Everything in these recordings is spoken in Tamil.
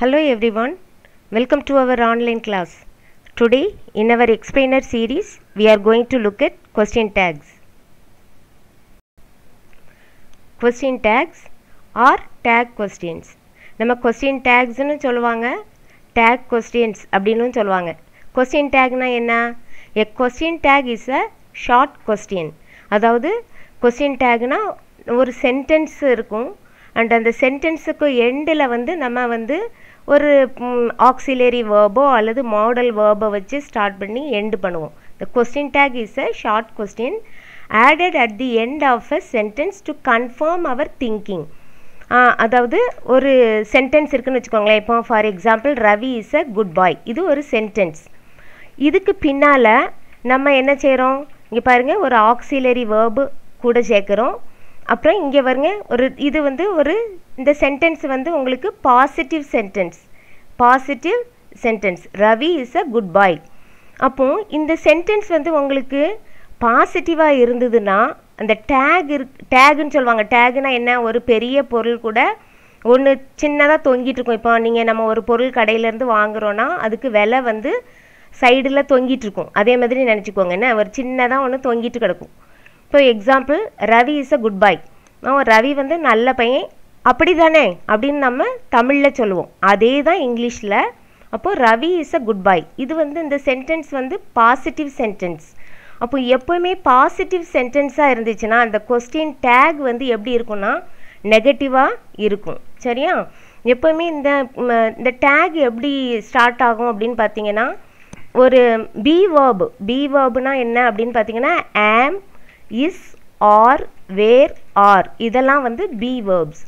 Hello everyone, welcome to our online class. Today in our explainer series we are going to look at question tags. Question tags or tag questions. நம்ம question tagsனு சொல்லுவாங்க tag questions அப்படின்னு சொல்லுவாங்க question tagனா என்ன a question tag is a short question அதாவது question tagனா ஒரு சென்டென்ஸ் இருக்கும் அண்ட் அந்த சென்டென்ஸுக்கு எண்டில் வந்து நம்ம வந்து ஒரு ஆக்சிலரி வேர்போ அல்லது மாடல் வேர்பை வச்சு ஸ்டார்ட் பண்ணி எண்டு பண்ணுவோம். The question tag is a short question added at the end of a sentence to confirm our thinking அதாவது ஒரு சென்டென்ஸ் இருக்குன்னு வச்சுக்கோங்களேன். இப்போ for example Ravi is a good boy இது ஒரு சென்டென்ஸ் இதுக்கு பின்னால் நம்ம என்ன செய்கிறோம் இங்கே பாருங்கள் ஒரு ஆக்சிலரி வேர்பு கூட சேர்க்குறோம். அப்புறம் இங்கே வருங்க ஒரு இது வந்து ஒரு இந்த சென்டென்ஸ் வந்து உங்களுக்கு positive sentence positive sentence Ravi is a good boy அப்போ இந்த சென்டென்ஸ் வந்து உங்களுக்கு பாசிட்டிவாக இருந்ததுன்னா அந்த டேக் இரு டேகுன்னு சொல்லுவாங்க. டேகுனா என்ன? ஒரு பெரிய பொருள் கூட ஒன்று சின்னதாக தொங்கிட்டு இருக்கும். இப்போ நீங்கள் நம்ம ஒரு பொருள் கடையிலேருந்து வாங்குகிறோன்னா அதுக்கு விலை வந்து சைடில் தொங்கிட்டு இருக்கும். அதே மாதிரி நினச்சிக்கோங்க. என்ன? ஒரு சின்னதாக ஒன்று தொங்கிட்டு கிடக்கும். இப்போ example Ravi is a good boy Ravi வந்து நல்ல பையன் அப்படி தானே அப்படின்னு நம்ம தமிழில் சொல்லுவோம். அதே தான் இங்கிலீஷில். அப்போது Ravi is a good boy இது வந்து இந்த சென்டென்ஸ் வந்து பாசிட்டிவ் சென்டென்ஸ் அப்போ எப்போவுமே பாசிட்டிவ் சென்டென்ஸாக இருந்துச்சுன்னா அந்த கொஸ்டின் டேக் வந்து எப்படி இருக்கும்னா நெகட்டிவாக இருக்கும். சரியா? எப்போவுமே இந்த இந்த டேக் எப்படி ஸ்டார்ட் ஆகும் அப்படின்னு பார்த்தீங்கன்னா ஒரு பி வேர்பு பி வேர்புனா என்ன அப்படின்னு பார்த்தீங்கன்னா am is R where are இதெல்லாம் வந்து பி வேர்ப்ஸ்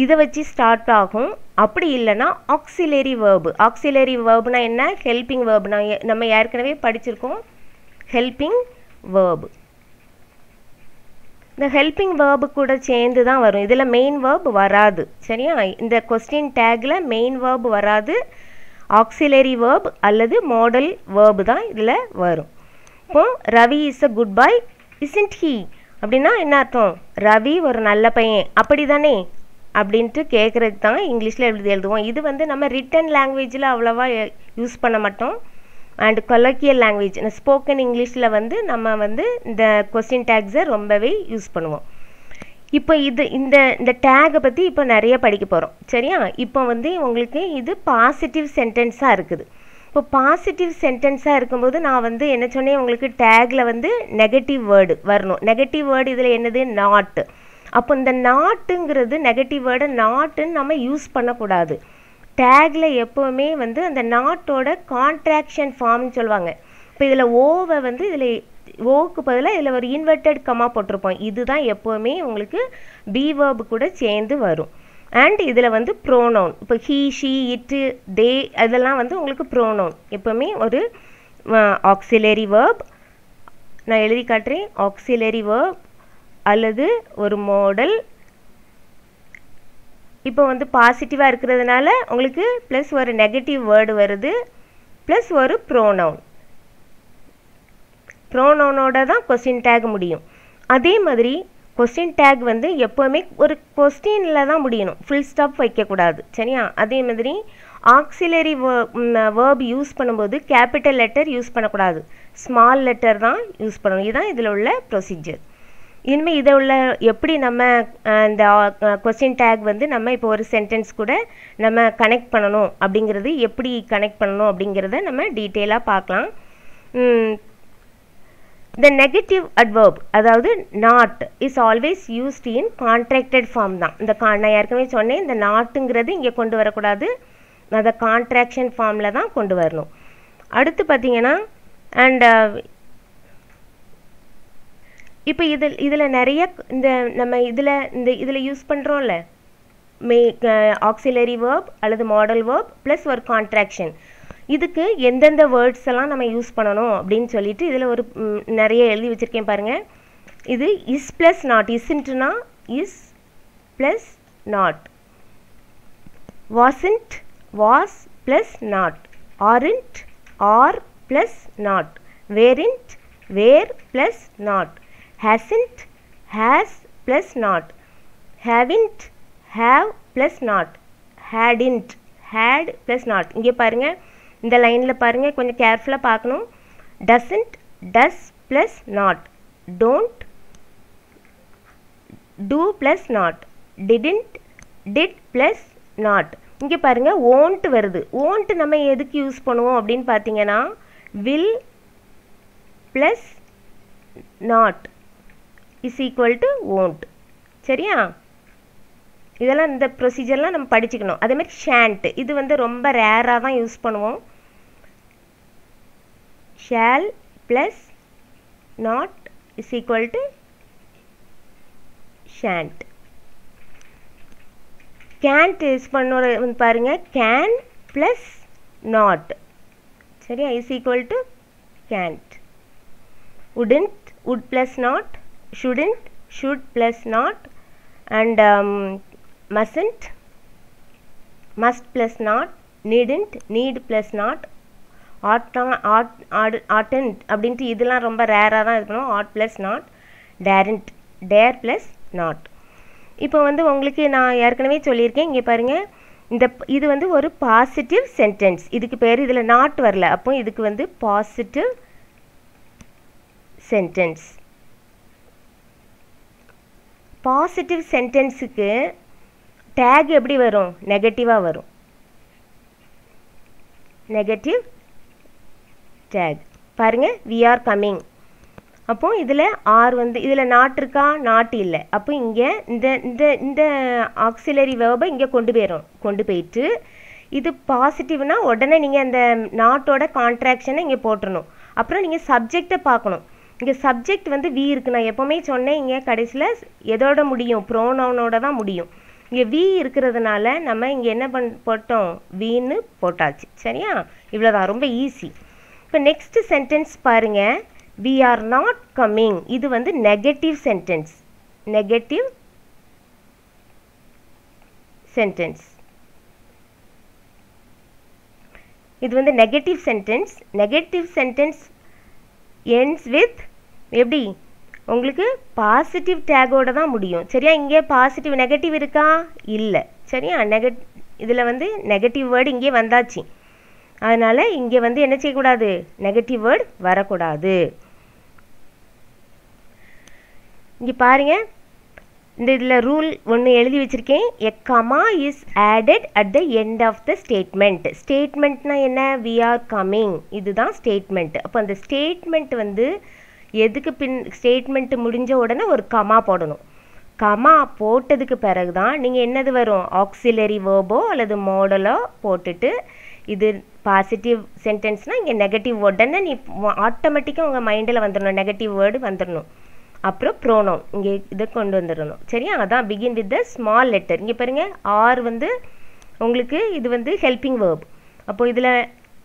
இதை வச்சு ஸ்டார்ட் ஆகும். அப்படி இல்லைன்னா ஆக்சிலரி வேர்பு ஆக்சிலரி வேர்புனா என்ன? ஹெல்பிங் வேர்புனா நம்ம ஏற்கனவே படிச்சிருக்கோம். ஹெல்பிங் வேர்பு இந்த ஹெல்பிங் வேர்பு கூட சேர்ந்து தான் வரும். இதில் மெயின் வேர்பு வராது. சரியா? இந்த கொஸ்டின் டேக்கில் மெயின் வேர்பு வராது. ஆக்சிலரி வேர்ப் அல்லது மாடல் வேர்பு தான் இதில் வரும். இப்போ Ravi is a good boy isn't he அப்படின்னா என்ன அர்த்தம்? ரவி ஒரு நல்ல பையன். அப்படி தானே அப்படின்ட்டு கேட்குறதுக்கு தான் இங்கிலீஷில் எழுதி எழுதுவோம். இது வந்து நம்ம ரிட்டன் லாங்குவேஜில் அவ்வளோவா யூஸ் பண்ண மாட்டோம். அண்ட் கொலோக்கியல் லாங்குவேஜ் ஸ்போக்கன் இங்கிலீஷில் வந்து நம்ம வந்து இந்த கொஸ்டின் டேக்ஸை ரொம்பவே யூஸ் பண்ணுவோம். இப்போ இது இந்த இந்த டேகை பற்றி இப்போ நிறைய படிக்க போகிறோம் சரியா? இப்போ வந்து உங்களுக்கு இது பாசிட்டிவ் சென்டென்ஸாக இருக்குது. இப்போ பாசிட்டிவ் சென்டென்ஸாக இருக்கும்போது நான் வந்து என்ன சொன்னேன்? உங்களுக்கு டேக்கில் வந்து நெகட்டிவ் வேர்டு வரணும். நெகட்டிவ் வேர்டு இதில் என்னது? நாட்டு அப்போ இந்த நாட்டுங்கிறது நெகட்டிவ் வேர்டை நாட்டுன்னு நம்ம யூஸ் பண்ணக்கூடாது. டேக்ல எப்போவுமே வந்து அந்த நாட்டோட கான்ட்ராக்ஷன் ஃபார்ம்னு சொல்லுவாங்க. இப்போ இதில் ஓவை வந்து இதில் ஓக்கு பதிலாக இதில் ஒரு இன்வெர்டட் கம்மா போட்டிருப்போம். இதுதான் எப்போவுமே உங்களுக்கு பி வேர்பு கூட சேர்ந்து வரும். அண்ட் இதில் வந்து ப்ரோனவுன் இப்போ ஹீ ஷீ இட்டு தே அதெல்லாம் வந்து உங்களுக்கு ப்ரோனவுன் எப்போவுமே ஒரு ஆக்சிலரி வேர்ப் நான் எழுதி காட்டுறேன். ஆக்சிலரி வேர்ப் அல்லது ஒரு மாடல் இப்போ வந்து பாசிட்டிவாக இருக்கிறதுனால உங்களுக்கு ப்ளஸ் ஒரு நெகட்டிவ் வேர்டு வருது. ப்ளஸ் ஒரு ப்ரோனவுன் ப்ரோனவுனோட தான் கொஸ்டின் டேக் முடியும். அதே மாதிரி கொஸ்டின் டேக் வந்து எப்போவுமே ஒரு கொஸ்டினில் தான் முடியணும். ஃபுல் ஸ்டாப் வைக்கக்கூடாது. சரியா? அதே மாதிரி ஆக்சிலரி வேர்ப் யூஸ் பண்ணும்போது கேபிட்டல் லெட்டர் யூஸ் பண்ணக்கூடாது. ஸ்மால் லெட்டர் தான் யூஸ் பண்ணணும். இதுதான் இதில் உள்ள ப்ரொசீஜர் இனிமேல் இதை உள்ள எப்படி நம்ம இந்த கொஸ்டின் டேக் வந்து நம்ம இப்போ ஒரு சென்டென்ஸ் கூட நம்ம கனெக்ட் பண்ணணும் அப்படிங்கிறது எப்படி கனெக்ட் பண்ணணும் அப்படிங்கிறத நம்ம டீட்டெயிலாக பார்க்கலாம். த நெகட்டிவ் அட்வர்ப் அதாவது not is always used in contracted form தான். இந்த கா நான் ஏற்கனவே சொன்னேன் இந்த நாட்டுங்கிறது இங்கே கொண்டு வரக்கூடாது. அதை கான்ட்ராக்ஷன் ஃபார்மில் தான் கொண்டு வரணும். அடுத்து பார்த்தீங்கன்னா அண்ட் இப்போ இதில் இதில் நிறைய இந்த நம்ம இதில் இந்த இதில் யூஸ் பண்ணுறோம்ல மே ஆக்சிலரி வேர்ப் அல்லது மாடல் வேர்ப் ப்ளஸ் ஒரு கான்ட்ராக்ஷன் இதுக்கு எந்தெந்த வேர்ட்ஸ் எல்லாம் நம்ம யூஸ் பண்ணணும் அப்படின்னு சொல்லிட்டு இதில் ஒரு நிறைய எழுதி வச்சுருக்கேன் பாருங்கள் இது is plus not இஸ்ன்ட்டுனா is plus not wasn't was plus not aren't are plus not weren't were plus not hasn't has plus not haven't have plus not hadn't had plus not இங்கே பாருங்கள் இந்த லைனில் பாருங்கள் கொஞ்சம் கேர்ஃபுல்லாக பார்க்கணும். Doesn't does plus not don't do plus not didn't did plus not இங்கே பாருங்கள் ஓன்ட் வருது. ஓன்ட் நம்ம எதுக்கு யூஸ் பண்ணுவோம் அப்படின்னு பார்த்தீங்கன்னா will plus not is equal to won't சரியா? இதெல்லாம் இந்த ப்ரொசீஜர்லாம் நம்ம படிச்சுக்கணும். அதேமாதிரி ஷேண்ட் இது வந்து ரொம்ப ரேராக தான் யூஸ் பண்ணுவோம். Shall plus not is equal to shan't can't use பண்ணோட பாருங்க. கேன் ப்ளஸ் நாட் சரியா? Is equal to can't wouldn't would plus not shouldn't should plus not and mustn't must plus not needn't need plus not ought ought ought oughtn't அப்படின்ட்டு இதெல்லாம் ரொம்ப ரேராக தான் இது பண்ணுவோம். Ought plus not daren't dare plus not இப்போ வந்து உங்களுக்கு நான் ஏற்கனவே சொல்லியிருக்கேன். இங்கே பாருங்கள் இந்த இது வந்து ஒரு பாசிட்டிவ் சென்டென்ஸ் இதுக்கு பேர் இதில் நாட் வரல. அப்போ இதுக்கு வந்து பாசிட்டிவ் சென்டென்ஸ் பாசிட்டிவ் சென்டென்ஸுக்கு டேக் எப்படி வரும்? நெகட்டிவாக வரும். நெகட்டிவ் டேக் பாருங்கள் வி ஆர் கம்மிங் அப்போ இதில் ஆர் வந்து இதில் நாட் இருக்கா? நாட் இல்லை. அப்போ இங்கே இந்த இந்த இந்த ஆக்சிலரி வேர்பை இங்கே கொண்டு போயிடும் கொண்டு போயிட்டு இது பாசிட்டிவ்னா உடனே நீங்கள் அந்த நாட்டோட கான்ட்ராக்ஷனை இங்கே போட்டுடணும் அப்புறம் நீங்கள் சப்ஜெக்டை பார்க்கணும். இங்கே சப்ஜெக்ட் வந்து வி இருக்கு. நான் எப்போவுமே சொன்னேன் இங்கே கடைசியில் எதோட முடியும்? ப்ரோனவுனோட தான் முடியும். இங்கே வி இருக்கிறதுனால நம்ம இங்கே என்ன பண் போட்டோம்? வின்னு போட்டாச்சு. சரியா? இவ்வளோதான் ரொம்ப ஈஸி இப்போ நெக்ஸ்ட் சென்டென்ஸ் பாருங்கள் வி ஆர் நாட் கம்மிங் இது வந்து நெகட்டிவ் சென்டென்ஸ் நெகட்டிவ் சென்டென்ஸ் இது வந்து negative sentence negative sentence ends with எப்படி? உங்களுக்கு பாசிட்டிவ் டேகோட தான் முடியும். சரியா? இங்கே பாசிட்டிவ் நெகட்டிவ் இருக்கா? இல்லை. சரியா? நெகட் இதில் வந்து நெகட்டிவ் வேர்டு இங்கே வந்தாச்சு. அதனால் இங்கே வந்து என்ன செய்யக்கூடாது? நெகட்டிவ் வேர்டு வரக்கூடாது. இங்கே பாருங்க. இந்த இதில் ரூல் ஒன்று எழுதி வச்சுருக்கேன். A comma is added at the end of the statement ஸ்டேட்மெண்ட்னா என்ன? வி ஆர் கம்மிங் இதுதான் ஸ்டேட்மெண்ட் அப்போ அந்த ஸ்டேட்மெண்ட் வந்து எதுக்கு பின் ஸ்டேட்மெண்ட் முடிஞ்ச உடனே ஒரு கமா போடணும். கமா போட்டதுக்கு பிறகு தான் நீங்கள் என்னது வரும்? ஆக்சிலரி வேர்போ அல்லது மாடலோ போட்டுட்டு இது பாசிட்டிவ் சென்டென்ஸ்னால் இங்கே நெகட்டிவ் உடனே நீ ஆட்டோமேட்டிக்காக உங்கள் மைண்டில் வந்துடணும் நெகட்டிவ் வேர்டு வந்துடணும் அப்புறம் ப்ரோனோ இங்கே இதை கொண்டு வந்துடணும் சரியா? அதான் begin with the small letter இங்கே பாருங்கள் ஆர் வந்து உங்களுக்கு இது வந்து ஹெல்பிங் வேர்ப் அப்போது இதில்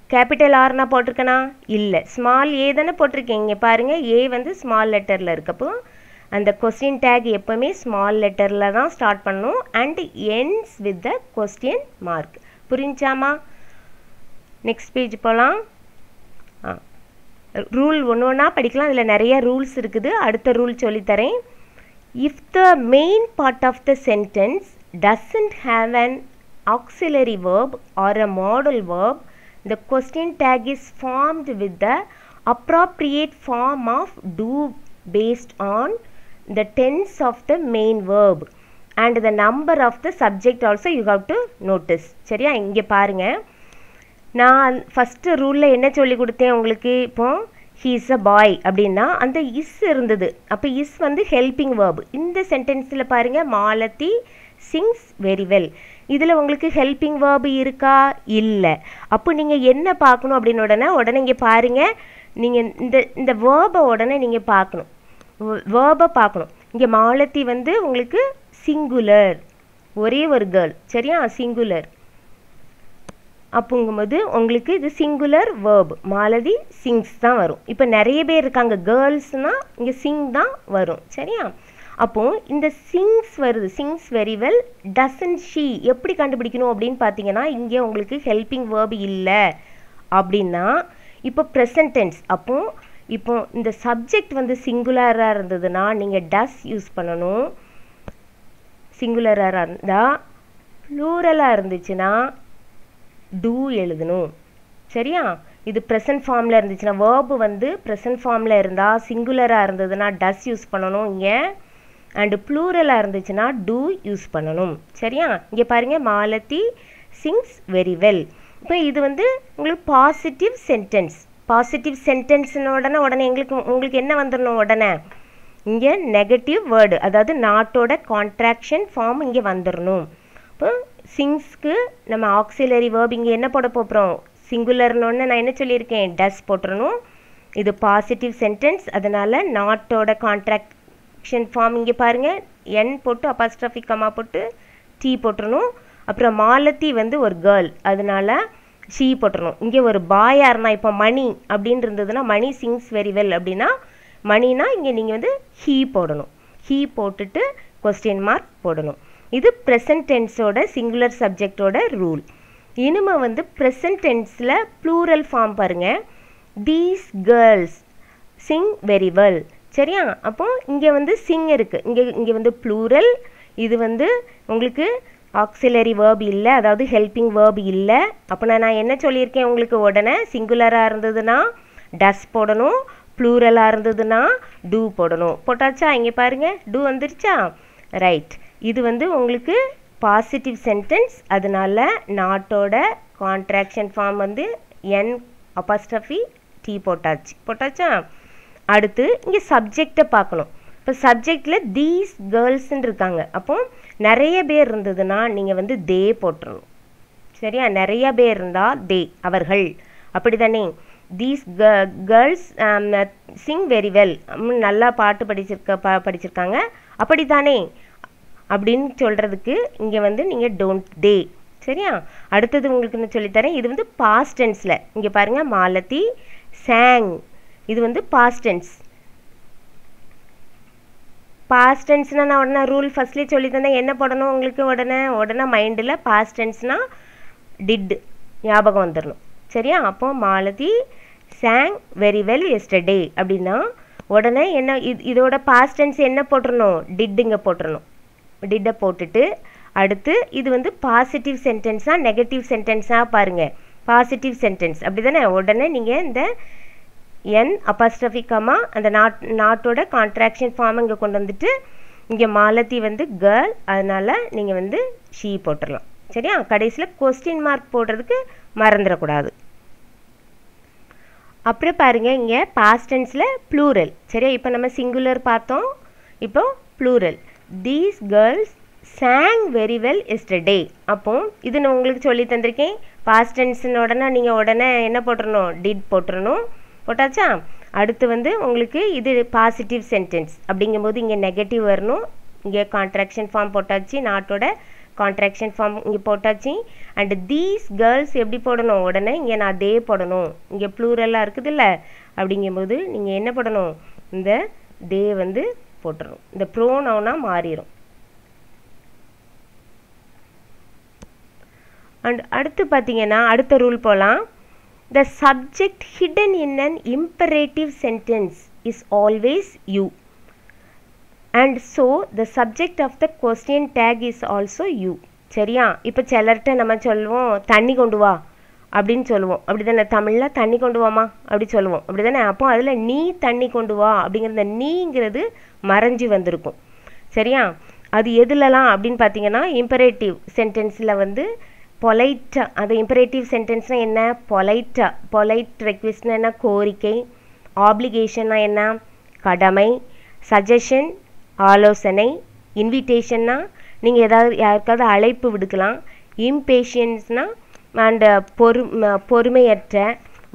கேபிட்டல் ஆர்னா போட்டிருக்கனா? இல்லை. ஸ்மால் ஏ தானே போட்டிருக்கேன். இங்கே பாருங்கள் ஏ வந்து ஸ்மால் லெட்டரில் இருக்கப்போ அந்த கொஸ்டின் டேக் எப்போவுமே ஸ்மால் லெட்டரில் தான் ஸ்டார்ட் பண்ணணும். And ends with the question mark புரிஞ்சாமா next page போகலாம் ஆ. ரூல் ஒன்று ஒன்றா படிக்கலாம். அதில் நிறைய ரூல்ஸ் இருக்குது. அடுத்த ரூல் சொல்லித்தரேன். If the main part of the sentence doesn't have an auxiliary verb or a modal verb the question tag is formed with the appropriate form of do based on the tense of the main verb and the number of the subject also you have to notice சரியா இங்கே பாருங்க நான் ஃபஸ்ட்டு ரூலில் என்ன சொல்லி கொடுத்தேன் உங்களுக்கு இப்போ ஹீ இஸ் அ பாய் அப்படின்னா அந்த இஸ் இருந்தது அப்போ இஸ் வந்து ஹெல்பிங் வேர்ப் இந்த சென்டென்ஸில் பாருங்கள் மாலதி சிங்ஸ் வெரி வெல் இதில் உங்களுக்கு ஹெல்பிங் வேர்பு இருக்கா? இல்லை. அப்போ நீங்கள் என்ன பார்க்கணும் அப்படின்னு உடனே உடனே இங்கே பாருங்கள் நீங்கள் இந்த இந்த வேர்பை உடனே நீங்கள் பார்க்கணும். வேர்பை பார்க்கணும். இங்கே மாலத்தி வந்து உங்களுக்கு சிங்குலர் ஒரே ஒரு கேர்ள் சரியா? சிங்குலர் அப்போங்கும்போது உங்களுக்கு இது சிங்குலர் வேர்ப் மாலதி சிங்ஸ் தான் வரும். இப்போ நிறைய பேர் இருக்காங்க. கேர்ள்ஸ்னால் இங்கே சிங் தான் வரும். சரியா? அப்போது இந்த சிங்ஸ் வருது sings very well doesn't she எப்படி கண்டுபிடிக்கணும் அப்படின்னு பார்த்தீங்கன்னா இங்கே உங்களுக்கு ஹெல்பிங் வேர்ப் இல்லை. அப்படின்னா இப்போ ப்ரெசன்ட் டென்ஸ் அப்போ இப்போ இந்த சப்ஜெக்ட் வந்து சிங்குலராக இருந்ததுன்னா நீங்கள் டஸ் யூஸ் பண்ணணும். சிங்குலராக இருந்தால் ப்ளூரலாக இருந்துச்சுன்னா டூ எழுதணும். சரியா? இது ப்ரெசன்ட் ஃபார்மில் இருந்துச்சுன்னா வேர்பு வந்து ப்ரெசன்ட் ஃபார்மில் இருந்தால் சிங்குலராக இருந்ததுன்னா டஸ் யூஸ் பண்ணணும் இங்கே. அண்டு ப்ளூரலாக இருந்துச்சுன்னா டூ யூஸ் பண்ணணும். சரியா? இங்கே பாருங்கள் மாலதி சிங்ஸ் வெரி வெல் இப்போ இது வந்து உங்களுக்கு பாசிட்டிவ் சென்டென்ஸ் பாசிட்டிவ் சென்டென்ஸ்னு உடனே உடனே எங்களுக்கு உங்களுக்கு என்ன வந்துடணும் உடனே? இங்கே நெகட்டிவ் வேர்டு அதாவது நாட்டோட கான்ட்ராக்ஷன் ஃபார்ம் இங்கே வந்துடணும் இப்போ சிங்ஸ்க்கு நம்ம ஆக்சிலரி வேர்ப் இங்கே என்ன போட போகிறோம் சிங்குலர்னு நான் என்ன சொல்லியிருக்கேன்? டஸ் போட்டுறணும். இது பாசிட்டிவ் சென்டென்ஸ் அதனால் நாட்டோட கான்ட்ராக்ஷன் ஃபார்ம் இங்கே பாருங்கள் என் போட்டு அப்பாஸ்ட்ராஃபிக் கமா போட்டு டீ போட்டுடணும் அப்புறம் மாலத்தி வந்து ஒரு கேர்ள் அதனால ஷீ போட்டுடணும் இங்கே ஒரு பாயாக இருந்தால் இப்போ மணி அப்படின்னு இருந்ததுன்னா மணி சிங்ஸ் வெரி வெல் அப்படின்னா மணினா இங்கே நீங்கள் வந்து ஹீ போடணும். ஹீ போட்டுட்டு கொஸ்டின் மார்க் போடணும். இது ப்ரெசன்ட் டென்ஸோட சிங்குலர் சப்ஜெக்டோட ரூல் இனிமே வந்து ப்ரெசன்ட் டென்ஸில் ப்ளூரல் ஃபார்ம் பாருங்கள் these girls sing very well சரியா? அப்போ இங்கே வந்து சிங் இருக்குது இங்கே இங்கே வந்து ப்ளூரல் இது வந்து உங்களுக்கு ஆக்சிலரி வேர்ப் இல்லை. அதாவது ஹெல்பிங் வேர்ப் இல்லை. அப்போ நான் என்ன சொல்லியிருக்கேன் உங்களுக்கு உடனே? சிங்குலராக இருந்ததுன்னா டஸ் போடணும். ப்ளூரலாக இருந்ததுன்னா டூ போடணும். போட்டாச்சா? இங்கே பாருங்கள் டூ வந்துருச்சா? ரைட் இது வந்து உங்களுக்கு பாசிட்டிவ் சென்டென்ஸ் அதனால நாட்டோட கான்ட்ராக்ஷன் ஃபார்ம் வந்து என் அப்பாஸ்டஃபி டீ போட்டாச்சு. போட்டாச்சா? அடுத்து இங்கே சப்ஜெக்டை பார்க்கணும். இப்போ சப்ஜெக்டில் தீஸ் கேர்ள்ஸ்ன்னு இருக்காங்க. அப்போ நிறைய பேர் இருந்ததுன்னா நீங்கள் வந்து தே போட்டுறணும். சரியா? நிறைய பேர் இருந்தால் தே அவர்கள். அப்படி தானே these girls sing very well நல்லா பாட்டு படிச்சிருக்க படிச்சிருக்காங்க. அப்படி தானே அப்படின்னு சொல்கிறதுக்கு இங்கே வந்து நீங்கள் டோன்ட் தே சரியா? அடுத்தது உங்களுக்கு நான் சொல்லித்தரேன். இது வந்து பாஸ்டென்ஸில் இங்கே பாருங்கள் மாலதி சாங் இது வந்து பாஸ்டென்ஸ் டென்ஸ் நான் உடனே ரூல் ஃபஸ்ட்லேயே சொல்லி தந்தேன் என்ன போடணும் உங்களுக்கு உடனே? உடனே மைண்டில் பாஸ்ட் டிட் ஞாபகம் வந்துடணும் சரியா? அப்போ Malathi sang very well yesterday அப்படின்னா உடனே என்ன இது இதோட பாஸ்டென்ஸ் என்ன போட்டுடணும் டிட்டுங்க இங்கே போட்டுறணும். டிட்டை போட்டுட்டு அடுத்து இது வந்து பாசிட்டிவ் சென்டென்ஸாக நெகட்டிவ் சென்டென்ஸாக பாருங்கள் பாசிட்டிவ் சென்டென்ஸ் அப்படி தானே உடனே நீங்கள் இந்த என் அப்பாஸ்ட்ரஃபிக்கமா அந்த நாட் நாட்டோட கான்ட்ராக்ஷன் ஃபார்ம் இங்கே கொண்டு வந்துட்டு இங்கே மாலத்தி வந்து கேர்ள் அதனால் நீங்கள் வந்து ஷீ போட்டுடலாம் சரியா? கடைசியில் கொஸ்டின் மார்க் போடுறதுக்கு மறந்துடக்கூடாது. அப்புறம் பாருங்கள் இங்கே பாஸ்டன்ஸில் ப்ளூரல் சரியா? இப்போ நம்ம சிங்குலர் பார்த்தோம். இப்போ plural these girls sang very well yesterday அப்போ இது நான் உங்களுக்கு சொல்லி தந்திருக்கேன். பாஸ்ட் உடனே நீங்கள் உடனே என்ன போட்டுடணும் டிட் போட்டுடணும் போட்டாச்சா? அடுத்து வந்து உங்களுக்கு இது பாசிட்டிவ் சென்டென்ஸ் அப்படிங்கும்போது இங்கே நெகட்டிவ் வரணும். இங்கே கான்ட்ராக்ஷன் ஃபார்ம் போட்டாச்சு நாட்டோட கான்ட்ராக்ஷன் ஃபார்ம் இங்கே போட்டாச்சு. அண்ட் தீஸ் கேர்ள்ஸ் எப்படி போடணும்? உடனே இங்கே நான் தே போடணும். இங்கே ப்ளூரலாக இருக்குது இல்லை அப்படிங்கும்போது நீங்கள் என்ன போடணும்? இந்த தே வந்து போட்டுடணும் இந்த ப்ரோனவுனாக மாறிடும் அண்ட் அடுத்து பார்த்தீங்கன்னா அடுத்த ரூல் போகலாம் the subject hidden in an imperative sentence is always you and so the subject of the question tag is also you சரியா? இப்போ சிலர்கிட்ட நம்ம சொல்லுவோம் தண்ணி கொண்டு வா அப்படின்னு சொல்லுவோம். அப்படி தானே தமிழில் தண்ணி கொண்டு வாமா? அப்படி சொல்லுவோம். அப்படி தானே அப்போ அதில் நீ தண்ணி கொண்டு வா அப்படிங்கிற நீங்கிறது மறைஞ்சு வந்திருக்கும். சரியா? அது எதுலலாம் அப்படின்னு பார்த்தீங்கன்னா இம்பரேட்டிவ் சென்டென்ஸில் வந்து பொலைட்டா அது இம்பரேட்டிவ் சென்டென்ஸ்னால் என்ன? பொலைட்டா பொலைட் ரெக்வெஸ்ட்னா என்ன? கோரிக்கை. ஆப்ளிகேஷன்னா என்ன? கடமை. சஜஷன் ஆலோசனை. இன்விடேஷன்னா நீங்கள் ஏதாவது யாருக்காவது அழைப்பு விடுக்கலாம். இம்பேஷியன்ஸ்னால் அண்ட் பொறு பொறுமையற்ற.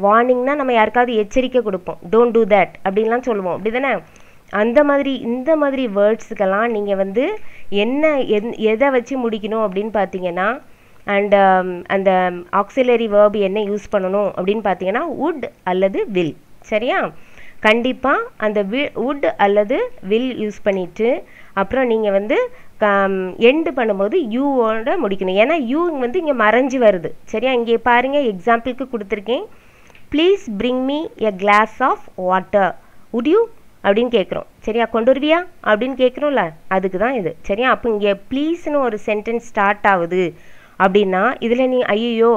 வார்னிங்னால் நம்ம யாருக்காவது எச்சரிக்கை கொடுப்போம். டோன்ட் டூ தட் அப்படின்லாம் சொல்லுவோம். அப்படி தானே அந்த மாதிரி இந்த மாதிரி வேர்ட்ஸுக்கெல்லாம் நீங்கள் வந்து என்ன எந் எதை வச்சு முடிக்கணும் அப்படின்னு பார்த்தீங்கன்னா அண்ட் um, அந்த ஆக்சிலரி வேர்பு என்ன யூஸ் பண்ணணும் அப்படின்னு பார்த்தீங்கன்னா உட் அல்லது வில் சரியா? கண்டிப்பாக அந்த வி உட் அல்லது வில் யூஸ் பண்ணிவிட்டு அப்புறம் நீங்கள் வந்து um, எண்டு பண்ணும்போது யூவோட முடிக்கணும். ஏன்னா யூ வந்து இங்கே மறைஞ்சு வருது. சரியா? இங்கே பாருங்கள் எக்ஸாம்பிளுக்கு கொடுத்துருக்கேன். Please bring me a glass of water would you அப்படின்னு கேட்குறோம். சரியா? கொண்டு வருவியா? அப்படின்னு கேட்குறோம்ல. அதுக்கு தான் இது. சரியா? அப்போ இங்கே ப்ளீஸ்னு ஒரு சென்டென்ஸ் ஸ்டார்ட் ஆகுது. அப்படின்னா இதில் நீ ஐயோ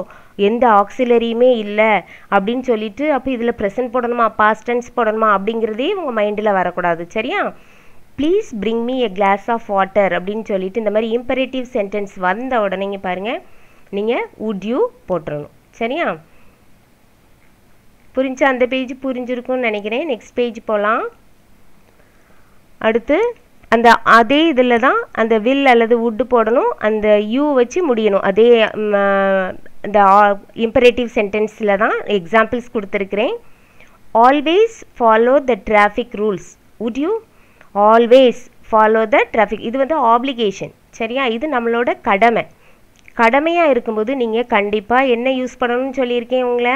எந்த ஆக்சிலரியுமே இல்லை. அப்படின்னு சொல்லிட்டு அப்போ இதில் ப்ரெசன்ட் போடணுமா பாஸ்ட் டென்ஸ் போடணுமா அப்படிங்கிறதே உங்கள் மைண்டில் வரக்கூடாது சரியா? Please bring me a glass of water அப்படின்னு சொல்லிட்டு இந்த மாதிரி இம்பரேட்டிவ் சென்டென்ஸ் வந்த உடனேங்க பாருங்கள் நீங்கள் உட் யூ போட்டுறணும் சரியா? புரிஞ்சா அந்த பேஜ் புரிஞ்சிருக்கும்னு நினைக்கிறேன். நெக்ஸ்ட் பேஜ் போகலாம் அடுத்து அந்த அதே இதில் தான் அந்த வில் அல்லது வுட்டு போடணும் அந்த யூ வச்சு முடியணும். அதே இந்த இம்பரேட்டிவ் சென்டென்ஸில் தான் எக்ஸாம்பிள்ஸ் கொடுத்துருக்குறேன். Always follow the traffic rules would you always follow the traffic இது வந்து ஆப்ளிகேஷன் சரியா? இது நம்மளோட கடமை. கடமையாக இருக்கும்போது நீங்கள் கண்டிப்பாக என்ன யூஸ் பண்ணணும்னு சொல்லியிருக்கேன் உங்களை?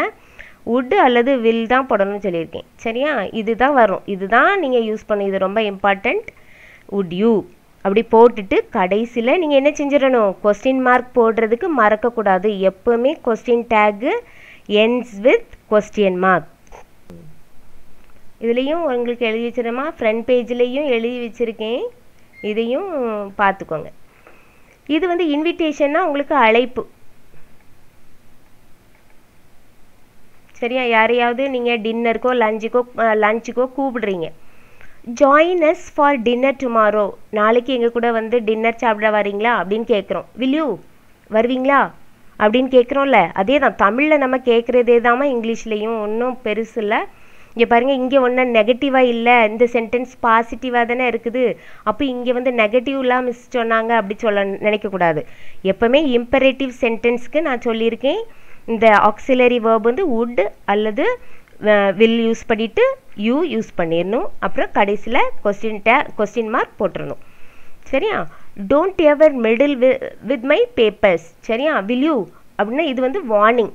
வுட்டு அல்லது வில் தான் போடணும்னு சொல்லியிருக்கேன். சரியா? இதுதான் வரும். இதுதான் நீங்கள் யூஸ் பண்ணு இது ரொம்ப இம்பார்ட்டண்ட் உட் யூ அப்படி போட்டுட்டு கடைசியில் நீங்கள் என்ன செஞ்சிடணும்? கொஸ்டின் மார்க் போடுறதுக்கு மறக்கக்கூடாது. எப்போவுமே question tag ends with question mark இதுலேயும் உங்களுக்கு எழுதி வச்சிருமா ஃப்ரண்ட் பேஜ்லேயும் எழுதி வச்சுருக்கேன். இதையும் பார்த்துக்கோங்க. இது வந்து இன்விடேஷன்னா உங்களுக்கு அழைப்பு. சரியா? யாரையாவது நீங்கள் டின்னருக்கோ லஞ்சுக்கோ லஞ்சுக்கோ கூப்பிடுறீங்க. Join us for dinner tomorrow நாளைக்கு எங்கள் கூட வந்து டின்னர் சாப்பிட வரீங்களா? அப்படின்னு கேட்குறோம் வில்யூ வருவீங்களா? அப்படின்னு கேட்குறோம்ல அதே தான் தமிழில் நம்ம கேட்குறதே தாம்மா இங்கிலீஷ்லேயும். ஒன்றும் பெருசு இல்லை. இங்கே பாருங்கள் இங்கே ஒன்றும் நெகட்டிவாக இல்லை. இந்த சென்டென்ஸ் பாசிட்டிவாக தானே இருக்குது. அப்போ இங்கே வந்து நெகட்டிவ்லாம் மிஸ் சொன்னாங்க அப்படி சொல்ல நினைக்கக்கூடாது எப்போவுமே இம்பரேட்டிவ் சென்டென்ஸ்க்கு நான் சொல்லியிருக்கேன். இந்த ஆக்சிலரி வேர்ப் வந்து உட் அல்லது வில் யூஸ் பண்ணிவிட்டு யூ யூஸ் பண்ணிடணும் அப்புறம் கடைசியில் கொஸ்டின் டே கொஸ்டின் மார்க் போட்டுடணும் சரியா? Don't ever meddle with my papers சரியா? வில் யூ அப்படின்னா இது வந்து வார்னிங்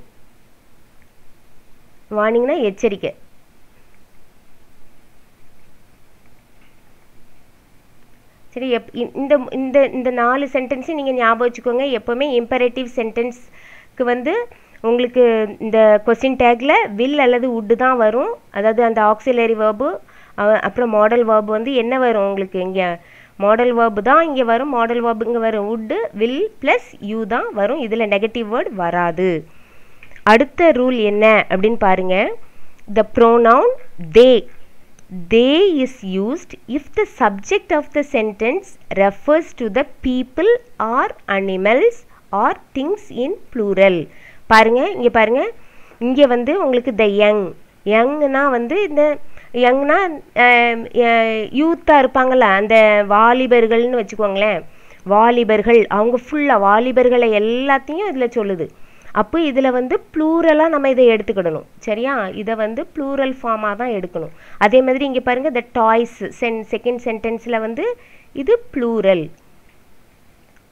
வார்னிங்னா எச்சரிக்கை. சரி எப் இந்த இந்த இந்த நாலு சென்டென்ஸையும் நீங்கள் ஞாபகம் வச்சுக்கோங்க. எப்போவுமே இம்பரேட்டிவ் சென்டென்ஸ்க்கு வந்து உங்களுக்கு இந்த கொஸ்டின் டேக்கில் வில் அல்லது உட்டு தான் வரும். அதாவது அந்த ஆக்சிலரி வேர்பு அப்புறம் மாடல் வேர்பு வந்து என்ன வரும் உங்களுக்கு இங்கே? மாடல் வேர்பு தான் இங்கே வரும் மாடல் வேர்பு இங்கே வரும். உட்டு வில் ப்ளஸ் யூ தான் வரும். இதில் நெகட்டிவ் வேர்ட் வராது. அடுத்த ரூல் என்ன அப்படின்னு பாருங்கள் the pronoun they they is used if the subject of the sentence refers to the people or animals or things in plural பாருங்க இங்கே பாருங்கள் இங்கே வந்து உங்களுக்கு த யங் யங்னா வந்து இந்த யங்னா யூத்தாக இருப்பாங்கள்ல அந்த வாலிபர்கள்னு வச்சுக்கோங்களேன். வாலிபர்கள் அவங்க ஃபுல்லாக வாலிபர்களை எல்லாத்தையும் இதில் சொல்லுது. அப்போ இதில் வந்து ப்ளூரலாக நம்ம இதை எடுத்துக்கிடணும். சரியா? இதை வந்து ப்ளூரல் ஃபார்மாக தான் எடுக்கணும். அதே மாதிரி இங்கே பாருங்கள் த டாய்ஸ் சென் செகண்ட் சென்டென்ஸில் வந்து இது ப்ளூரல்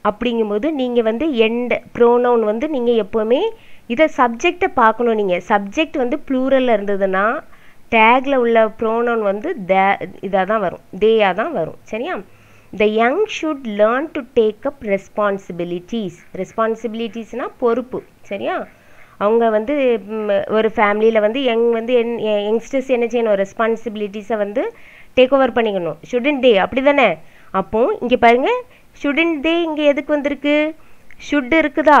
அப்படிங்கும்போது நீங்கள் வந்து எண்ட் ப்ரோனவுன் வந்து நீங்கள் எப்போவுமே இதை சப்ஜெக்டை பார்க்கணும் நீங்கள் சப்ஜெக்ட் வந்து ப்ளூரலில் இருந்ததுன்னா டேக்கில் உள்ள ப்ரோனவுன் வந்து த இதாக தான் வரும். தேயாக தான் வரும். சரியா? The young should learn to take up responsibilities ரெஸ்பான்சிபிலிட்டிஸ்னால் பொறுப்பு. சரியா? அவங்க வந்து ஒரு ஃபேமிலியில் வந்து யங் வந்து என் யங்ஸ்டர்ஸ் என்ன செய்யணும்? ரெஸ்பான்சிபிலிட்டிஸை வந்து டேக் ஓவர் பண்ணிக்கணும். ஷுடன் டே அப்படி தானே அப்போது இங்கே பாருங்கள் ஷுடன் இங்கே எதுக்கு வந்திருக்கு? ஷுட் இருக்குதா?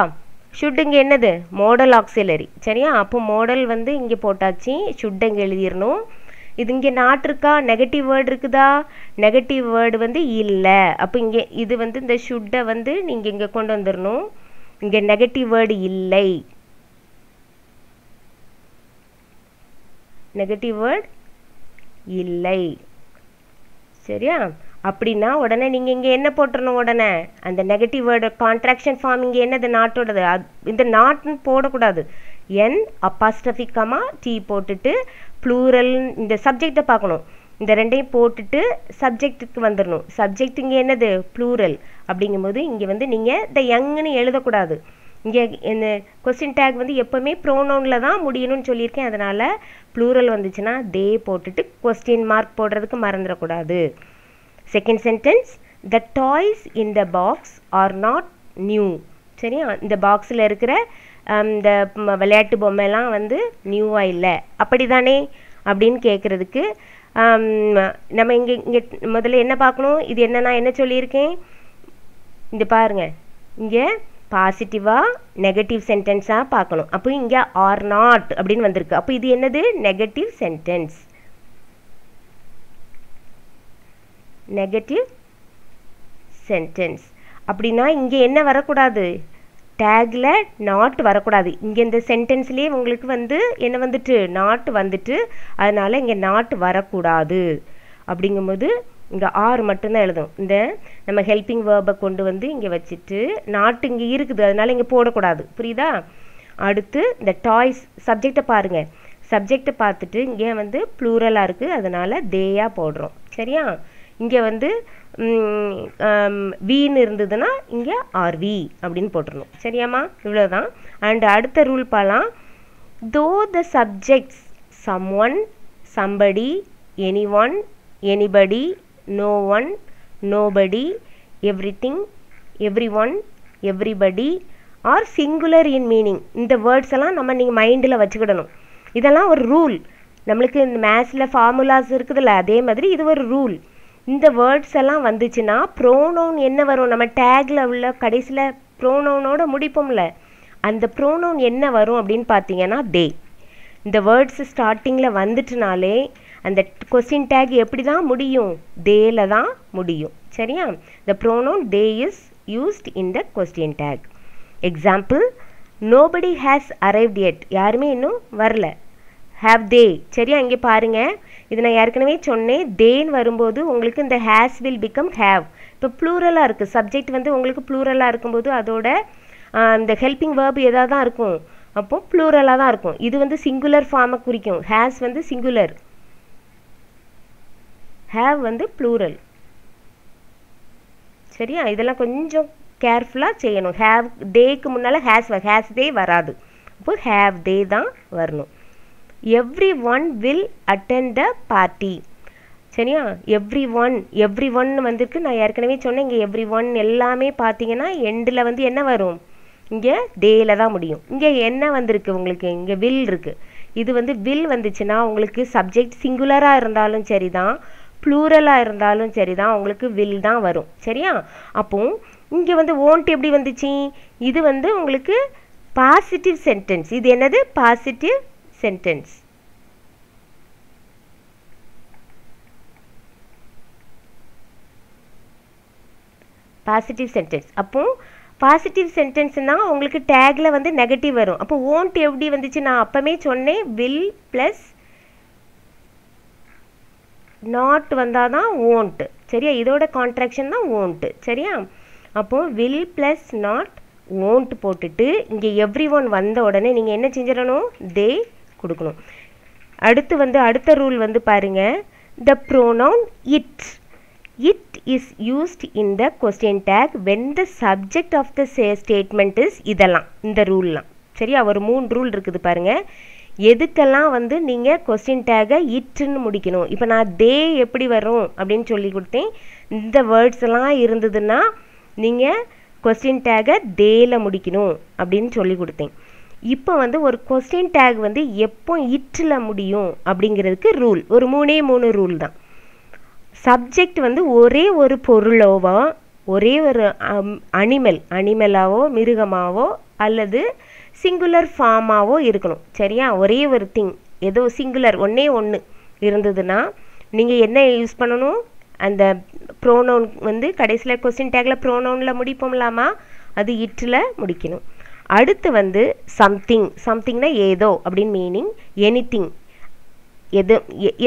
ஷுட் இங்கே என்னது? மாடல் ஆக்சிலரி சரியா? அப்போ மாடல் வந்து இங்கே போட்டாச்சு. ஷுட் இங்கே எழுதிடணும் இது இங்கே நாட் இருக்கா? நெகட்டிவ் வேர்டு இருக்குதா? நெகட்டிவ் வேர்டு வந்து இல்லை. அப்போ இங்கே இது வந்து இந்த ஷுட்டை வந்து நீங்கள் இங்கே கொண்டு வந்துடணும் இங்கே நெகட்டிவ் வேர்டு இல்லை. நெகட்டிவ் வேர்ட் இல்லை. சரியா? அப்படின்னா உடனே நீங்கள் இங்கே என்ன போட்டுடணும் உடனே? அந்த நெகட்டிவ் வேர்டு கான்ட்ராக்ஷன் ஃபார்ம் இங்கே என்னது? நாட்டோடது. அது இந்த நாட்னு போடக்கூடாது. என் அப்பாஸ்டபிக்கமா டீ போட்டுட்டு ப்ளூரல் இந்த சப்ஜெக்டை பார்க்கணும். இந்த ரெண்டையும் போட்டுட்டு சப்ஜெக்ட்டுக்கு வந்துடணும் சப்ஜெக்ட் இங்கே என்னது? ப்ளூரல் அப்படிங்கும்போது இங்கே வந்து நீங்கள் த யங்னு எழுதக்கூடாது. இங்கே இந்த கொஸ்டின் டேக் வந்து எப்போவுமே ப்ரோனவுனில் தான் முடியணும்னு சொல்லியிருக்கேன். அதனால் ப்ளூரல் வந்துச்சுன்னா தே போட்டுட்டு கொஸ்டின் மார்க் போடுறதுக்கு மறந்துடக்கூடாது second sentence the toys in the box are not new சரியா? இந்த பாக்ஸில் இருக்கிற இந்த விளையாட்டு பொம்மைலாம் வந்து நியூவாக இல்லை. அப்படி தானே அப்படின்னு கேட்குறதுக்கு நம்ம இங்கே இங்கே முதல்ல என்ன பார்க்கணும்? இது என்ன நான் என்ன சொல்லியிருக்கேன்? இந்த பாருங்க. இங்கே பாசிட்டிவாக நெகட்டிவ் சென்டென்ஸாக பார்க்கணும். அப்போ இங்கே ஆர் நாட் அப்படின்னு வந்திருக்கு. அப்போ இது என்னது? நெகட்டிவ் சென்டென்ஸ் நெகட்டிவ் சென்டென்ஸ் அப்படின்னா இங்கே என்ன வரக்கூடாது? டேக்கில் நாட் வரக்கூடாது. இங்கே இந்த சென்டென்ஸ்லேயே உங்களுக்கு வந்து என்ன வந்துட்டு? நாட் வந்துட்டு. அதனால் இங்கே நாட் வரக்கூடாது. அப்படிங்கும்போது இங்கே ஆர் மட்டும்தான் எழுதும். இந்த நம்ம ஹெல்பிங் வேர்பை கொண்டு வந்து இங்கே வச்சுட்டு நாட்டு இங்கே இருக்குது. அதனால் இங்கே போடக்கூடாது. புரியுதா? அடுத்து இந்த டாய்ஸ் சப்ஜெக்டை பாருங்கள் சப்ஜெக்டை பார்த்துட்டு இங்கே வந்து ப்ளூரலாக இருக்குது அதனால் தேயாக போடுறோம். சரியா? இங்கே வந்து வீன்னு இருந்ததுன்னா இங்கே ஆர்வி அப்படின்னு போட்டுருணும் சரியாம்மா? இவ்வளோதான் அண்ட் அடுத்த ரூல் பார்க்கலாம் தோ the subjects someone somebody anyone anybody no one nobody everything everyone everybody are singular in meaning இந்த வேர்ட்ஸ் எல்லாம் நம்ம நீங்கள் மைண்டில் வச்சுக்கிடணும். இதெல்லாம் ஒரு ரூல் நம்மளுக்கு இந்த மேத்ஸில் ஃபார்முலாஸ் இருக்குதுல்ல அதே மாதிரி இது ஒரு ரூல் இந்த வேர்ட்ஸ் எல்லாம் வந்துச்சுன்னா ப்ரோனவுன் என்ன வரும்? நம்ம டேக்கில் உள்ள கடைசியில் ப்ரோனவுனோட முடிப்போம்ல. அந்த ப்ரோனவுன் என்ன வரும் அப்படின்னு பார்த்தீங்கன்னா தே இந்த வேர்ட்ஸ் ஸ்டார்டிங்கில் வந்துட்டுனாலே அந்த கொஸ்டின் டேக் எப்படி தான் முடியும்? தேல தான் முடியும். சரியா? The pronoun they is used in the question tag example nobody has arrived yet யாருமே இன்னும் வரல. ஹாவ் தே சரியா? இங்கே பாருங்கள் இது நான் ஏற்கனவே சொன்னேன். தேன் வரும்போது உங்களுக்கு இந்த ஹேஸ் வில் பிகம் ஹேவ் இப்போ ப்ளூரலாக இருக்குது சப்ஜெக்ட் வந்து உங்களுக்கு ப்ளூரலாக இருக்கும்போது அதோட இந்த ஹெல்பிங் வேர்ப் எதாக தான் இருக்கும். அப்போது ப்ளூரலாக தான் இருக்கும். இது வந்து சிங்குலர் ஃபார்மை குறிக்கும். ஹேஸ் வந்து சிங்குலர் ஹேவ் வந்து ப்ளூரல் சரியா? இதெல்லாம் கொஞ்சம் கேர்ஃபுல்லாக செய்யணும். ஹேவ் டேக்கு முன்னால் ஹேஸ் ஹேஸ் டே வராது. அப்போ ஹேவ் டே தான் வரணும். Everyone will attend the party சரியா? எவ்ரி ஒன் எவ்ரி ஒன் வந்திருக்கு. நான் ஏற்கனவே சொன்னேன் இங்கே எவ்ரி ஒன் எல்லாமே பார்த்தீங்கன்னா எண்டில் வந்து என்ன வரும்? இங்கே தேல தான் முடியும். இங்கே என்ன வந்திருக்கு உங்களுக்கு? இங்கே வில் இருக்குது இது வந்து வில் வந்துச்சுன்னா உங்களுக்கு சப்ஜெக்ட் சிங்குலராக இருந்தாலும் சரி தான் ப்ளூரலாக இருந்தாலும் சரி தான் உங்களுக்கு வில் தான் வரும். சரியா? அப்போ இங்கே வந்து ஓன்ட் எப்படி வந்துச்சு? இது வந்து உங்களுக்கு பாசிட்டிவ் சென்டென்ஸ் இது என்னது? பாசிட்டிவ் சென்டென்ஸ் பாசிட்டிவ் சென்டென்ஸ் அப்போ பாசிட்டிவ் சென்டென்ஸ்னால் உங்களுக்கு டேக்கில் வந்து நெகட்டிவ் வரும். அப்போ ஓன்ட் எப்படி வந்துச்சு? நான் அப்போமே சொன்னேன் வில் ப்ளஸ் நாட் வந்தால் தான் ஓன்ட்டு சரியா? இதோட கான்ட்ராக்ஷன் தான் ஓன்ட்டு சரியா? அப்போது வில் ப்ளஸ் நாட் ஓன்ட் போட்டுட்டு இங்கே எவ்ரி ஒன் வந்த உடனே நீங்கள் என்ன செஞ்சிடணும்? தே கொடுக்கணும். அடுத்து வந்து அடுத்த ரூல் வந்து பாருங்கள் the pronoun it it is used in the question tag when the subject of the say statement is இதெல்லாம் இந்த ரூல்லாம் சரியா? ஒரு மூணு ரூல் இருக்குது பாருங்கள் எதுக்கெல்லாம் வந்து நீங்கள் கொஸ்டின் டேகை இட்டுன்னு முடிக்கணும்? இப்போ நான் தே எப்படி வரும் அப்படின்னு சொல்லி கொடுத்தேன். இந்த வேர்ட்ஸ் எல்லாம் இருந்ததுன்னா நீங்கள் கொஸ்டின் டேகை தேல முடிக்கணும் அப்படின்னு சொல்லி கொடுத்தேன். இப்போ வந்து ஒரு கொஸ்டின் டேக் வந்து எப்போ இட்டில் முடியும் அப்படிங்கிறதுக்கு ரூல் ஒரு மூணே மூணு ரூல் தான். சப்ஜெக்ட் வந்து ஒரே ஒரு பொருளோவோ ஒரே ஒரு அனிமல் அனிமலாவோ மிருகமாவோ அல்லது சிங்குலர் ஃபார்மாவோ இருக்கணும். சரியா? ஒரே ஒரு திங் ஏதோ சிங்குலர் ஒன்றே ஒன்று இருந்ததுன்னா நீங்கள் என்ன யூஸ் பண்ணணும்? அந்த ப்ரோனவுன் வந்து கடைசியில் கொஸ்டின் டேக்கில் ப்ரோனவுனில் முடிப்போம்லாமா? அது இட்டில் முடிக்கணும். அடுத்து வந்து சம்திங் சம்திங்னா ஏதோ அப்படின்னு மீனிங் எனிதிங் எது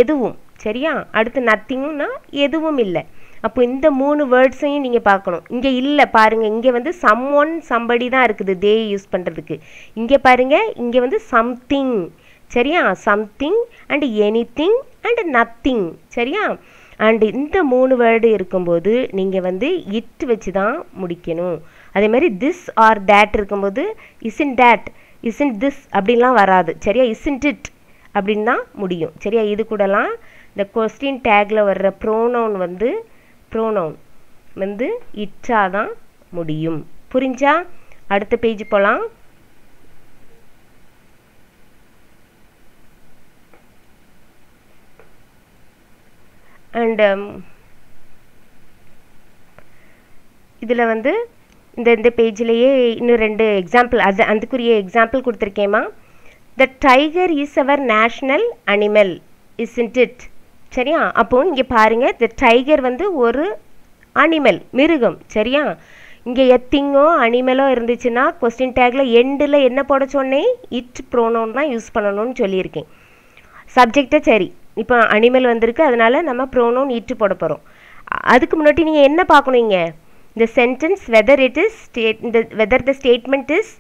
எதுவும் சரியா? அடுத்து நத்திங்னா எதுவும் இல்லை. அப்போ இந்த மூணு வேர்ட்ஸையும் நீங்கள் பார்க்கணும். இங்கே இல்லை பாருங்கள் இங்கே வந்து சம் ஒன் சம்படி தான் இருக்குது தே யூஸ் பண்ணுறதுக்கு இங்கே பாருங்கள் இங்கே வந்து சம்திங் சரியா? Something and anything and nothing சரியா? அண்ட் இந்த மூணு வேர்டு இருக்கும்போது நீங்கள் வந்து இட் வச்சு தான் முடிக்கணும். அதே மாதிரி திஸ் ஆர் தேட் இருக்கும்போது இன் தேட் இன் திஸ் அப்படின்லாம் வராது. சரியா? இன் இட் அப்படின்னு தான் முடியும். சரியா? இது கூடலாம் இந்த கொஸ்டின் டேக்கில் வர்ற ப்ரோனவுன் வந்து ப்ரோனவுன் வந்து இட்டா தான் முடியும். புரிஞ்சா? அடுத்த பேஜ் போகலாம் அண்ட் um, இதில் வந்து இந்த இந்த பேஜ்லேயே இன்னும் ரெண்டு எக்ஸாம்பிள் அது அதுக்குரிய example கொடுத்துருக்கேம்மா. The tiger is our national animal isn't it சரியா? அப்போ இங்கே பாருங்க த டைகர் வந்து ஒரு அனிமல் மிருகம். சரியா? இங்கே எத்திங்கோ அனிமலோ இருந்துச்சுன்னா கொஸ்டின் டேக்ல எண்டில் என்ன போட சொன்னேன்? இட் ப்ரோனோன் தான் யூஸ் பண்ணணும்னு சொல்லியிருக்கேன். சப்ஜெக்டை சரி இப்போ அனிமல் வந்திருக்கு அதனால நம்ம ப்ரோனோன் இட்டு போட போகிறோம் அதுக்கு முன்னாடி நீங்கள் என்ன பார்க்கணும் இந்த sentence whether it is state இந்த whether the statement is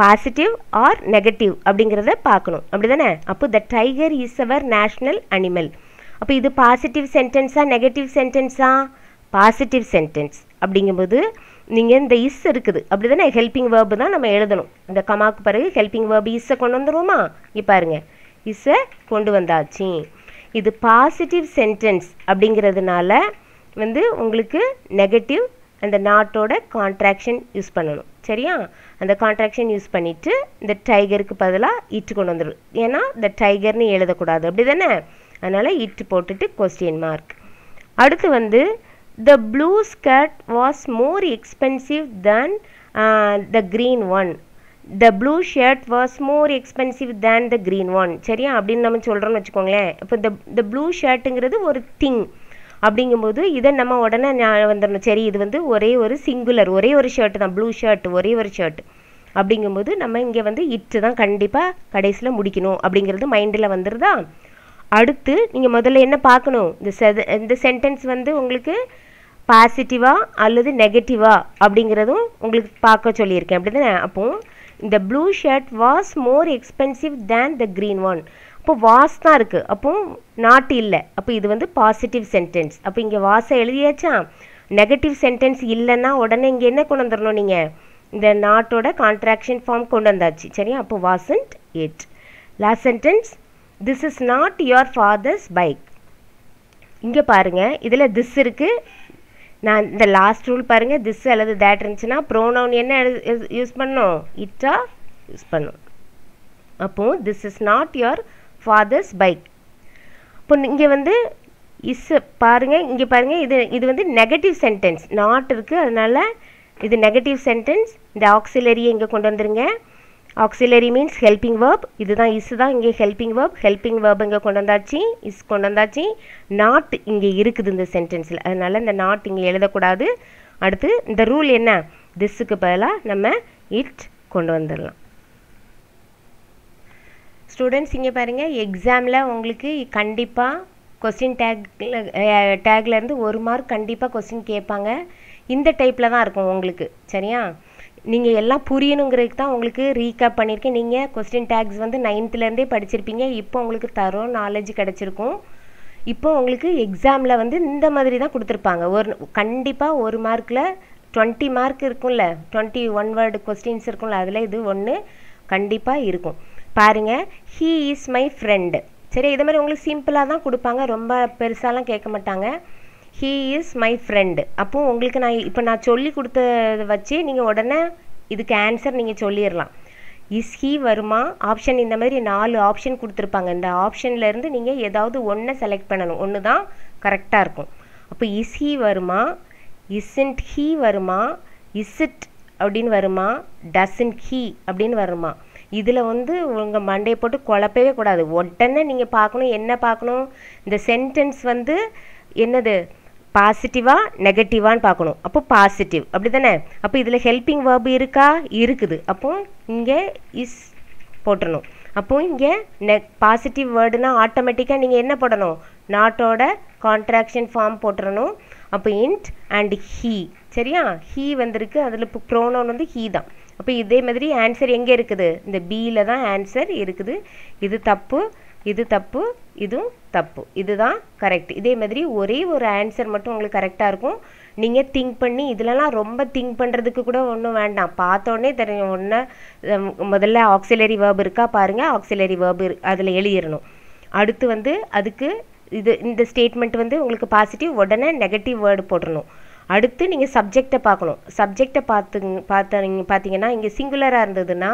positive or negative அப்படிங்கிறத பார்க்கணும். அப்படி தானே அப்போ the tiger is our national animal அப்போ இது பாசிட்டிவ் சென்டென்ஸா நெகட்டிவ் சென்டென்ஸா பாசிட்டிவ் சென்டென்ஸ் அப்படிங்கும்போது நீங்கள் இந்த இஸ் இருக்குது. அப்படி தானே ஹெல்பிங் வேர்பு தான் நம்ம எழுதணும். இந்த கமாக்கு பிறகு ஹெல்பிங் வேர்பு இஸ்ஸை கொண்டு வந்துடுவோமா இங்கே பாருங்க. இஸ்ஸை கொண்டு வந்தாச்சு. இது பாசிட்டிவ் சென்டென்ஸ் அப்படிங்கிறதுனால வந்து உங்களுக்கு நெகட்டிவ் அந்த நாட்டோட கான்ட்ராக்ஷன் யூஸ் பண்ணணும். சரியா? அந்த கான்ட்ராக்ஷன் யூஸ் பண்ணிவிட்டு இந்த டைகருக்கு பதிலாக இட்டு கொண்டு வந்துடும் ஏன்னா இந்த டைகர்னு எழுதக்கூடாது. அப்படி தானே அதனால் இட்டு போட்டுட்டு கொஸ்டின் மார்க் அடுத்து வந்து the blue skirt was more expensive than the green one the blue shirt was more expensive than the green one சரியா? அப்படின்னு நம்ம சொல்கிறோம்னு வச்சுக்கோங்களேன். இப்போ இந்த த ப்ளூ ஷர்ட்டுங்கிறது ஒரு திங் அப்படிங்கும்போது இதை நம்ம உடனே வந்துடணும் சரி இது வந்து ஒரே ஒரு சிங்குலர் ஒரே ஒரு ஷர்ட் தான் ப்ளூ ஷர்ட் ஒரே ஒரு ஷர்ட் அப்படிங்கும்போது நம்ம இங்கே வந்து இட்டு தான் கண்டிப்பாக கடைசியில் முடிக்கணும் அப்படிங்கிறது மைண்டில் வந்துடுதா அடுத்து நீங்கள் முதல்ல என்ன பார்க்கணும்? இந்த செத இந்த சென்டென்ஸ் வந்து உங்களுக்கு பாசிட்டிவா அல்லது நெகட்டிவா அப்படிங்கிறதும் உங்களுக்கு பார்க்க சொல்லியிருக்கேன். அப்படி தானே அப்போ இந்த blue shirt was more expensive than the green one அப்போ வாஸ் தான் இருக்குது அப்போ நாட் இல்லை. அப்போ இது வந்து பாசிட்டிவ் சென்டென்ஸ் அப்போ இங்கே வாசை எழுதியாச்சா? நெகட்டிவ் சென்டென்ஸ் இல்லைன்னா உடனே இங்கே என்ன கொண்டு வந்துடணும் நீங்கள் இந்த நாட்டோட கான்ட்ராக்ஷன் ஃபார்ம் கொண்டு வந்தாச்சு. சரியா? அப்போ wasn't it last sentence this is not your father's bike இங்கே பாருங்க. இதில் திஸ் இருக்குது நான் இந்த லாஸ்ட் ரூல் பாருங்க. திஸ் அல்லது தேட் இருந்துச்சுன்னா ப்ரோனவுன் என்ன யூஸ் பண்ணணும்? இட்டா யூஸ் பண்ணும் அப்போது this is not your father's bike இப்போ இங்கே வந்து இஸ் பாருங்க இங்கே பாருங்கள் இது இது வந்து நெகட்டிவ் சென்டென்ஸ் நாட் இருக்குது அதனால இது நெகட்டிவ் சென்டென்ஸ் இந்த ஆக்சிலரியை இங்கே கொண்டு வந்துருங்க. ஆக்சிலரி மீன்ஸ் ஹெல்பிங் வேர்ப் இதுதான் இஸ் தான் இங்கே ஹெல்பிங் வேர்ப் ஹெல்பிங் வேர்ப் இங்கே கொண்டு வந்தாச்சு இஸ் கொண்டு வந்தாச்சு. நாட் இங்கே இருக்குது இந்த சென்டென்ஸில் அதனால் இந்த நாட் இங்கே எழுதக்கூடாது. அடுத்து இந்த ரூல் என்ன? திஸ்ஸுக்கு பதிலாக நம்ம இட் கொண்டு வந்துடலாம் ஸ்டூடெண்ட்ஸ் இங்கே பாருங்கள் எக்ஸாமில் உங்களுக்கு கண்டிப்பாக கொஸ்டின் டேக்ல டேக்லேருந்து ஒரு மார்க் கண்டிப்பாக கொஸ்டின் கேட்பாங்க. இந்த டைப்பில் தான் இருக்கும் உங்களுக்கு சரியா? நீங்கள் எல்லாம் புரியணுங்கிறதுக்கு தான் உங்களுக்கு ரீகேப் பண்ணியிருக்கேன். நீங்கள் கொஸ்டின் டேக்ஸ் வந்து நைன்த்துலேருந்தே படிச்சிருப்பீங்க. இப்போ உங்களுக்கு தரோம் நாலேஜ் கிடச்சிருக்கும். இப்போ உங்களுக்கு எக்ஸாமில் வந்து இந்த மாதிரி தான் கொடுத்துருப்பாங்க. ஒரு கண்டிப்பாக ஒரு மார்க்கில் டுவெண்ட்டி மார்க் இருக்கும்ல டுவெண்ட்டி ஒன் வேர்டு கொஸ்டின்ஸ் இருக்கும்ல அதில் இது ஒன்று கண்டிப்பாக இருக்கும். பாருங்கள் ஹீ இஸ் மை ஃப்ரெண்டு சரி இதே மாதிரி உங்களுக்கு சிம்பிளாக தான் கொடுப்பாங்க. ரொம்ப பெருசாலாம் கேட்க மாட்டாங்க. ஹீ இஸ் மை ஃப்ரெண்டு அப்போ உங்களுக்கு நான் இப்போ நான் சொல்லி கொடுத்ததை வச்சு நீங்கள் உடனே இதுக்கு ஆன்சர் நீங்கள் சொல்லிடலாம். இஸ் ஹீ வருமா? ஆப்ஷன் இந்த மாதிரி நாலு ஆப்ஷன் கொடுத்துருப்பாங்க. இந்த ஆப்ஷன்லேருந்து நீங்கள் ஏதாவது ஒன்றை செலக்ட் பண்ணணும். ஒன்று தான் கரெக்டாக இருக்கும். அப்போ இஸ் ஹீ வருமா? இஸ்இன்ட் ஹீ வருமா? இஸ்இட் அப்படின்னு வருமா? டசன்ட் ஹீ அப்படின்னு வருமா? இதில் வந்து உங்கள் மண்டையை போட்டு குழப்பவே கூடாது. உடனே நீங்கள் பார்க்கணும் என்ன பார்க்கணும்? இந்த சென்டென்ஸ் வந்து என்னது? பாசிட்டிவா நெகட்டிவான்னு பார்க்கணும். அப்போ பாசிட்டிவ் அப்படி தானே அப்போ இதில் ஹெல்பிங் வேர்பு இருக்கா? இருக்குது. அப்போ இங்கே இஸ் போட்டணும் அப்போ இங்கே நெ பாசிட்டிவ் வேர்டுனா ஆட்டோமேட்டிக்காக நீங்கள் என்ன போடணும்? நாட்டோட கான்ட்ராக்ஷன் ஃபார்ம் போட்டுறணும். அப்போ இன்ட் அண்ட் ஹீ சரியா? ஹீ வந்திருக்கு. அதில் இப்போ ப்ரோனோன் வந்து ஹீ தான். அப்போ இதே மாதிரி ஆன்சர் எங்கே இருக்குது? இந்த பியில் தான் ஆன்சர் இருக்குது. இது தப்பு இது தப்பு இதுவும் தப்பு. இதுதான் கரெக்ட் இதே மாதிரி ஒரே ஒரு ஆன்சர் மட்டும் உங்களுக்கு கரெக்டாக இருக்கும். நீங்கள் திங்க் பண்ணி இதிலலாம் ரொம்ப திங்க் பண்ணுறதுக்கு கூட ஒன்றும் வேண்டாம். பார்த்தோன்னே தெரியும். ஒன்று முதல்ல ஆக்சிலரி வேர்ப் இருக்கா பாருங்கள் ஆக்சிலரி வேர்ப் அதில் எழுதிடணும் அடுத்து வந்து அதுக்கு இது இந்த ஸ்டேட்மெண்ட் வந்து உங்களுக்கு பாசிட்டிவ் உடனே நெகட்டிவ் வேர்டு போட்டுடணும் அடுத்து நீங்கள் சப்ஜெக்டை பார்க்கணும். சப்ஜெக்டை பார்த்துங்க பார்த்தீங்க பார்த்தீங்கன்னா இங்கே சிங்குலராக இருந்ததுன்னா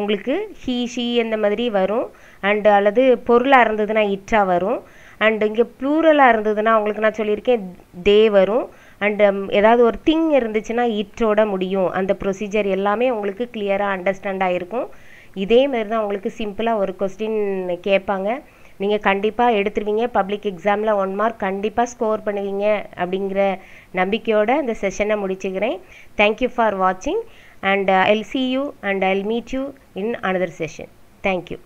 உங்களுக்கு ஹீ ஷீ அந்த மாதிரி வரும். அண்டு அல்லது பொருளாக இருந்ததுன்னா இட்டா வரும். அண்டு இங்கே ப்ளூரலாக இருந்ததுன்னா உங்களுக்கு நான் சொல்லியிருக்கேன் தே வரும். அண்டு um, ஏதாவது ஒரு திங் இருந்துச்சுன்னா இட்டோட முடியும். அந்த ப்ரொசீஜர் எல்லாமே உங்களுக்கு கிளியராக அண்டர்ஸ்டாண்ட் ஆகிருக்கும் இதே மாதிரி தான் உங்களுக்கு சிம்பிளாக ஒரு கொஸ்டின் கேட்பாங்க. நீங்கள் கண்டிப்பாக எடுத்துருவீங்க. பப்ளிக் எக்ஸாமில் ஒன் மார்க் கண்டிப்பாக ஸ்கோர் பண்ணுவீங்க அப்படிங்கிற நம்பிக்கையோடு இந்த செஷனை முடிச்சுக்கிறேன். தேங்க்யூ ஃபார் வாட்சிங் and I'll see you and I'll meet you in another session thank you